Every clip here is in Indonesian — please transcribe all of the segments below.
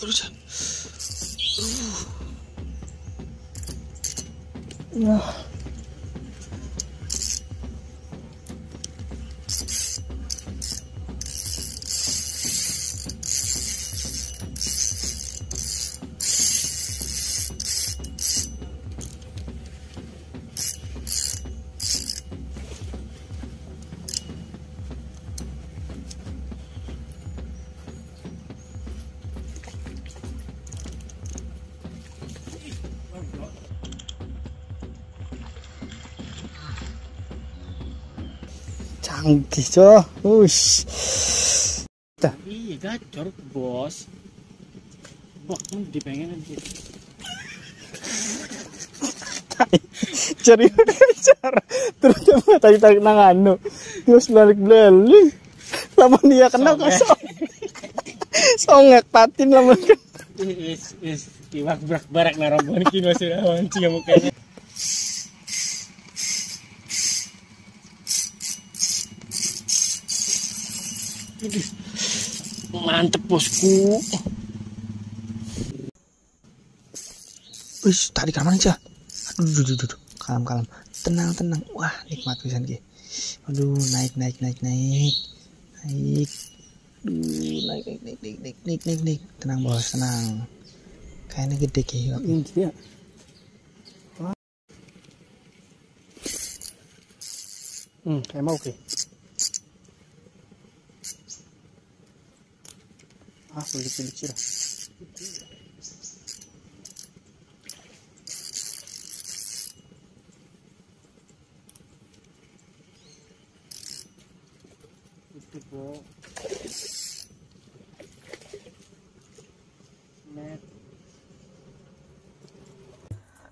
그렇지. 우와. Ang kiso. Ush. Iya gacor bos. Bok pun dipengen nanti. Cari gacor. Terus dia tadi tarik-tarik nang. Anu. Terus balik beli lama dia kena kosong. Songek patin lama kan Is, is, iwak berak-berak narombon kini masih mancing mukanya. Mantep bosku. Wih, tarik mana aja. Aduh, aduh, aduh. Kalem, kalem. Tenang, tenang. Wah, nikmat pisan ki. Aduh, naik, naik, naik, naik. Naik. Aduh, naik, naik, naik, naik, naik, naik, naik, naik. Tenang, bos, tenang. Kayaknya gede ki. Dia. Hmm, kayak mau ke. lah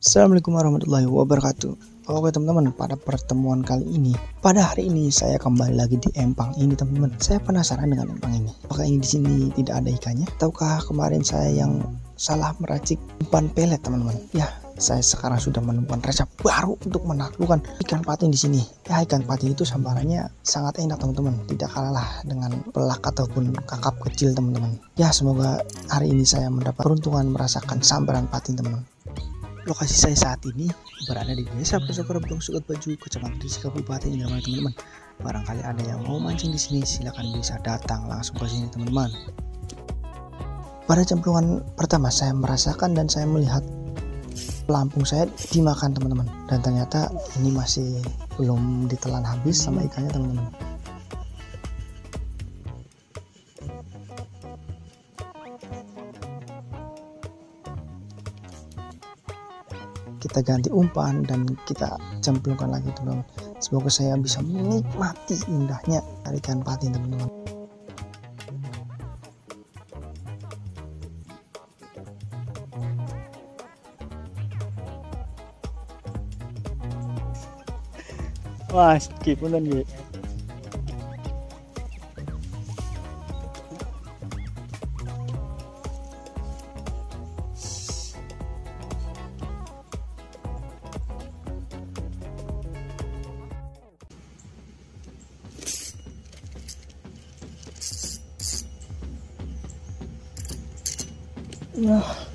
Assalamualaikum warahmatullahi wabarakatuh. Oke teman-teman, pada pertemuan kali ini, pada hari ini saya kembali lagi di empang ini teman-teman. Saya penasaran dengan empang ini. Apakah ini di sini tidak ada ikannya? Tahukah kemarin saya yang salah meracik umpan pelet teman-teman? Ya, saya sekarang sudah menemukan resep baru untuk menaklukkan ikan patin di sini. Ya, ikan patin itu sambarannya sangat enak teman-teman. Tidak kalah dengan pelak ataupun kakap kecil teman-teman. Ya, semoga hari ini saya mendapat peruntungan merasakan sambaran patin teman-teman. Lokasi saya saat ini berada di Desa Pesokorebong Sukat Baju, Kecamatan Desa Kabupaten Indramayu teman-teman. Barangkali ada yang mau mancing di sini, silakan bisa datang langsung ke sini teman-teman. Pada cemplungan pertama saya merasakan dan saya melihat pelampung saya dimakan teman-teman dan ternyata ini masih belum ditelan habis sama ikannya teman-teman. Kita ganti umpan dan kita cemplungkan lagi teman-teman semoga saya bisa menikmati indahnya tarikan patin teman-teman Wah, skip pun gitu. No.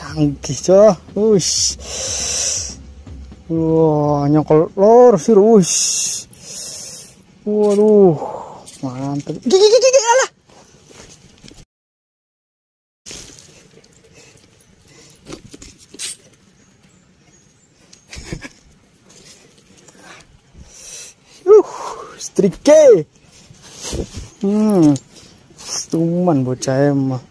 Canggih coh wush wah nyokol lor sih wush waduh mantap gigi gigi gigi alah Uh, strike. Hmm. Cuman bocah emang.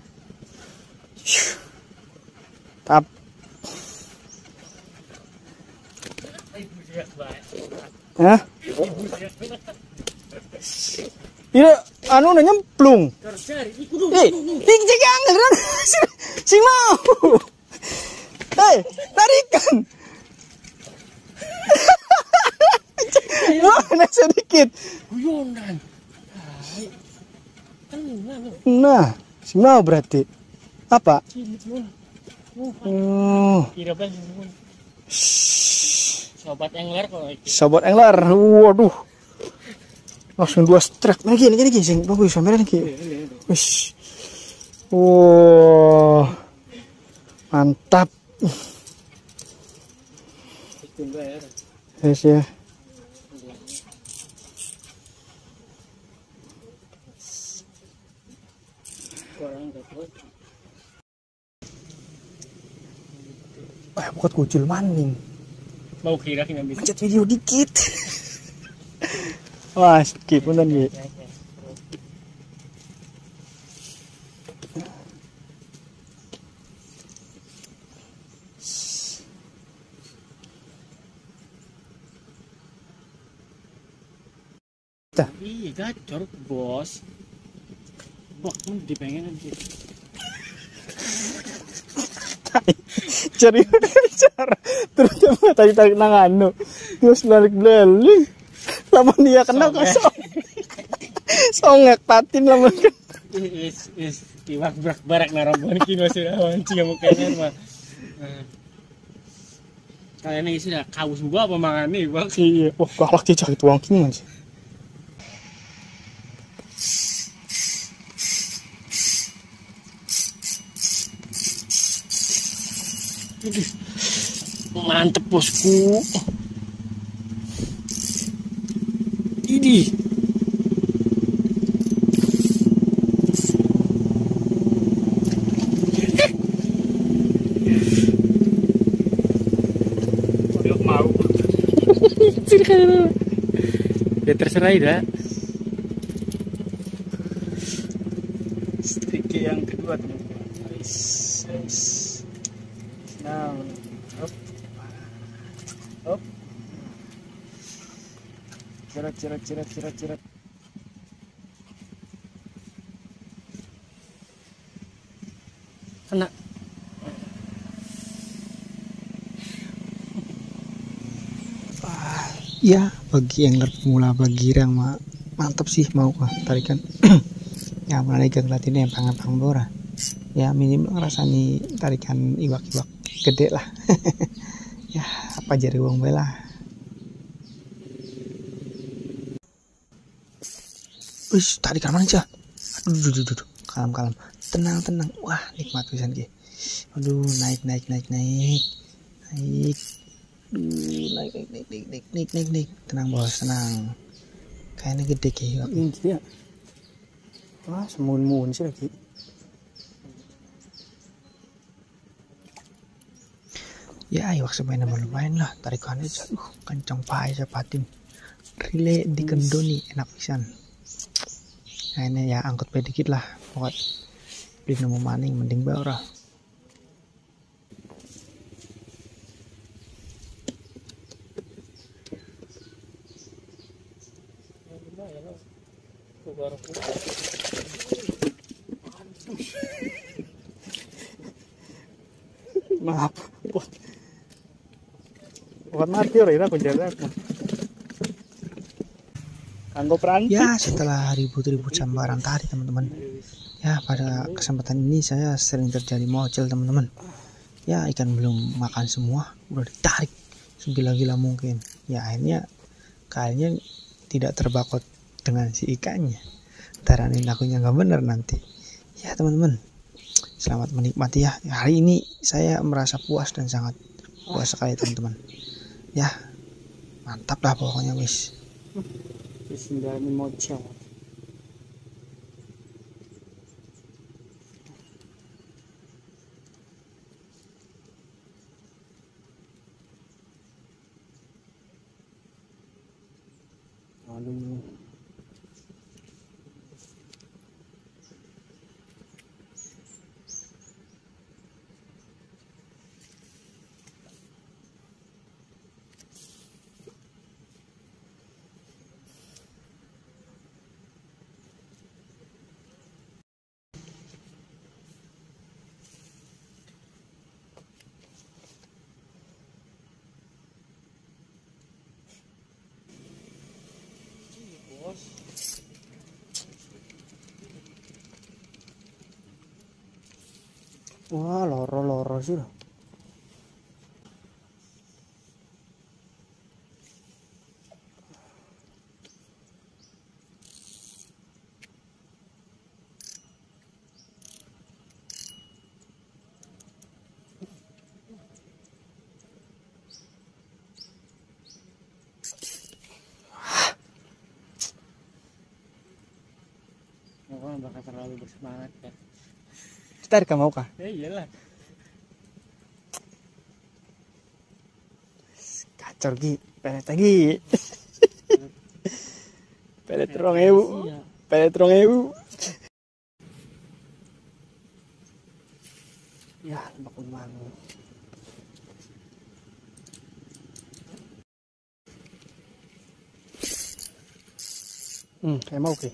Ya. Iya, anu nanya plung. Eh, ting cek yang ngeran Si mau. Hei, tarikan. Lu naik sedikit. Guyonan. Nah, si mau berarti apa? Oh. Sobat angler kok. sobat angler. Waduh. Langsung dua strike. Lagi, lagi, lagi. Sing bagus sampai lagi. Wis. Wow. Mantap. Ya. Yes ya. Wah, bukan kucul maning. Mau kira bisa. Pencet video dikit. Wah, skip punten nggih. Iya, gacor bos. Bok, mun dipengen aja. Cari yung. Terus yung tadi tarik-tarik. Terus lalik beli. Lama dia kenal kok kaso. Songek patin lama kan? Is, is, iwak brak barak na kini masih ada wancing yang mukanya mah. Kalian ini sudah kaus gua apa mangan nih bang? Iya, iya, wah galak sih cari tuang kini masih. Mantep bosku. Ini. mau. ya terserah ya. Strik yang kedua teman-teman. Cerat, cerat, cerat, cerat, cerat. Kena. Ya, bagi yang pemula bagi yang ma mantap sih mau ah tarikan. ya mulai gang latih yang pangan pangbora. Ya minimal ngerasani tarikan iwak-iwak gede lah. ya apa jari uang bela. Wis tarikan mana aja? Aduh, aduh, aduh, aduh. kalem kalem, tenang tenang. Wah nikmat pisan ki. Aduh naik naik naik naik naik. Duh, naik naik naik naik naik naik naik naik. Tenang bos tenang. Kayaknya gede ki. Ini dia. Wah semun-mun sih lagi. Ya, iwak semuanya lumayan lah. Tarikannya, aduh, kencang pakai cepatin. Rile di kendoni enak pisan. Nah, ini ya angkut pedikit lah buat beli nemu maning mending bawa Maaf, buat buat mati orang ini aku jarak. Ya, setelah ribut-ribut sambaran tadi, teman-teman. Ya, pada kesempatan ini saya sering terjadi mocel, teman-teman. Ya, ikan belum makan semua, udah ditarik segila-gila mungkin. Ya, akhirnya kayaknya tidak terbakot dengan si ikannya. Taranin akunya nggak bener nanti. Ya, teman-teman. Selamat menikmati ya. Hari ini saya merasa puas dan sangat puas sekali, teman-teman. Ya, mantap lah pokoknya, wis. 就是你的那 Dany wah loro loro sih loh. Bakal terlalu bersemangat kan. Kita rekam mau kah? Ya iyalah. Kacor Gi, pelet lagi. pelet rong ewu. Iya. Pelet rong ewu. Ya, lebak umang. Hmm, kayak mau oke.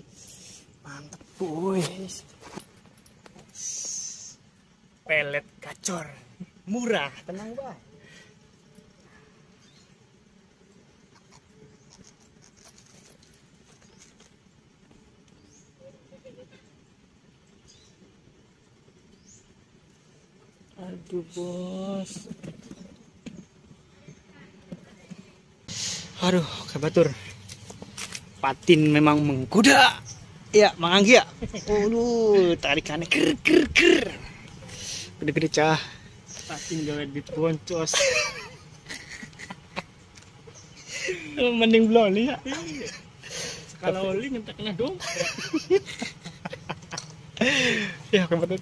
Boy. Pelet gacor. Murah. Tenang bah. Aduh bos. Aduh, kebatur. Patin memang menggoda. Ya, manganggi ya. Aduh, tarikannya ker ker ker. Gede-gede cah. Patin gawe di boncos. Mending belum ya. Kalau oli ngenteknya dong. Ya, kebatur